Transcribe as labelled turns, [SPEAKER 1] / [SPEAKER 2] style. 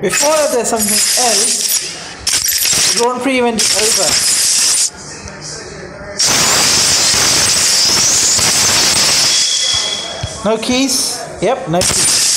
[SPEAKER 1] Before there's something else, Grand Prix event is over. No keys? Yep, no keys.